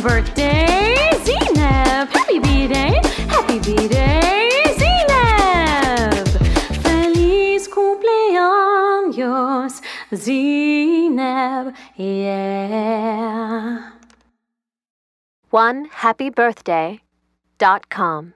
birthday, Zenab! Happy B-Day! Happy B-Day, Feliz cumpleaños, Yeah! One happy birthday dot com.